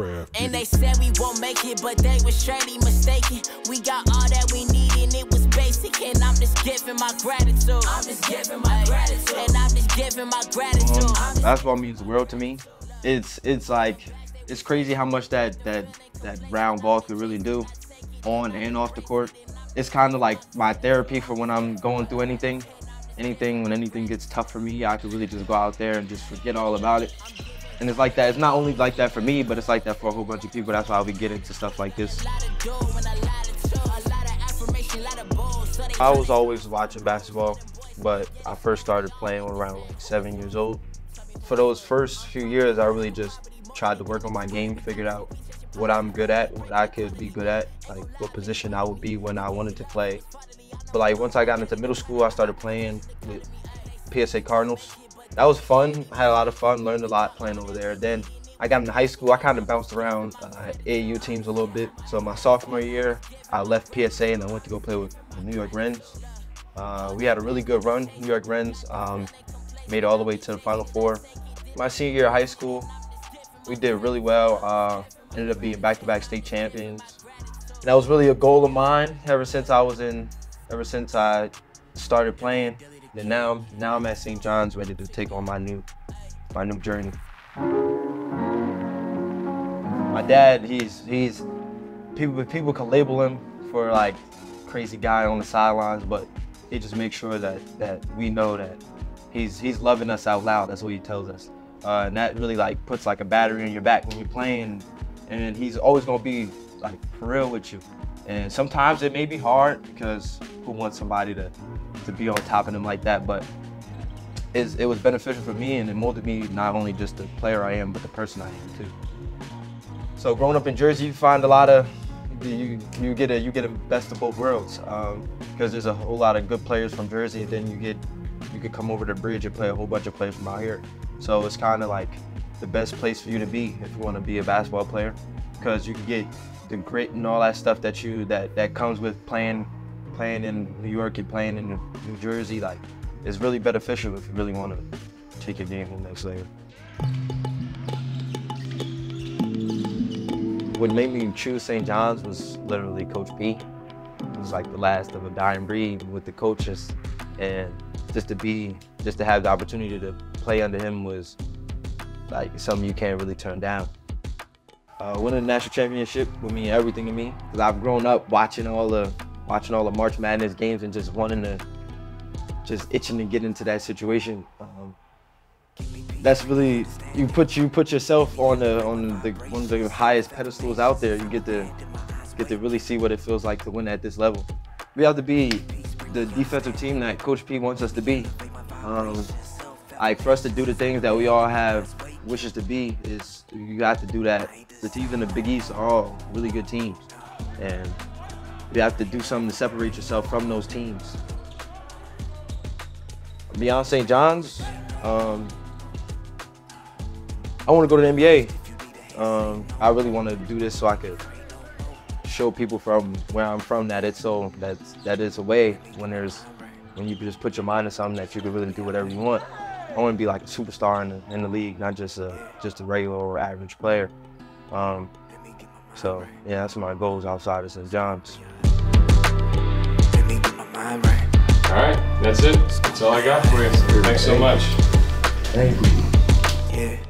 craft. And they said we won't make it, but they were surely mistaken. We got all that we need and it was basic. And I'm just giving my gratitude. I'm just giving my gratitude. And I'm just giving my gratitude. Um, basketball means the world to me. It's it's like it's crazy how much that that that round ball could really do on and off the court. It's kind of like my therapy for when I'm going through anything. Anything when anything gets tough for me, I could really just go out there and just forget all about it. And it's like that. It's not only like that for me, but it's like that for a whole bunch of people. That's why we get into stuff like this. I was always watching basketball, but I first started playing around like seven years old. For those first few years, I really just tried to work on my game, figured out what I'm good at, what I could be good at, like what position I would be when I wanted to play. But like once I got into middle school, I started playing with PSA Cardinals that was fun. I had a lot of fun, learned a lot playing over there. Then I got into high school. I kind of bounced around uh, AAU teams a little bit. So my sophomore year, I left PSA and I went to go play with the New York Rens. Uh, we had a really good run, New York Rens. Um, made it all the way to the Final Four. My senior year of high school, we did really well. Uh, ended up being back-to-back state champions. And that was really a goal of mine ever since I was in, ever since I started playing. Then now, now I'm at St. John's, ready to take on my new, my new journey. My dad, he's he's people people can label him for like crazy guy on the sidelines, but he just makes sure that that we know that he's he's loving us out loud. That's what he tells us, uh, and that really like puts like a battery in your back when you're playing. And he's always gonna be like for real with you. And sometimes it may be hard because who wants somebody to to be on top of them like that, but it was beneficial for me and it molded me not only just the player I am, but the person I am too. So growing up in Jersey, you find a lot of you you get a you get a best of both worlds because um, there's a whole lot of good players from Jersey, and then you get you could come over the bridge and play a whole bunch of players from out here. So it's kind of like the best place for you to be if you want to be a basketball player because you can get the grit and all that stuff that you that that comes with playing playing in New York and playing in New Jersey, like, it's really beneficial if you really want to take your game to the next level. What made me choose St. John's was literally Coach P. It was like the last of a dying breed with the coaches. And just to be, just to have the opportunity to play under him was like something you can't really turn down. Uh, winning the national championship would mean everything to me because I've grown up watching all the watching all the March Madness games and just wanting to, just itching to get into that situation. Um, that's really you put you put yourself on the on the one of the highest pedestals out there. You get to get to really see what it feels like to win at this level. We have to be the defensive team that Coach P wants us to be. Um, like for us to do the things that we all have wishes to be is you got to do that. The teams in the Big East are all really good teams, and you have to do something to separate yourself from those teams. Beyond St. John's, um, I want to go to the NBA. Um, I really want to do this so I could show people from where I'm from that it's so that that is a way when there's when you just put your mind to something that you can really do whatever you want. I want to be like a superstar in the, in the league, not just a just a regular or average player. Um, so yeah, that's my goals outside of St. John's. All right, that's it. That's all I got for you. Thanks so much. Thank you. Yeah.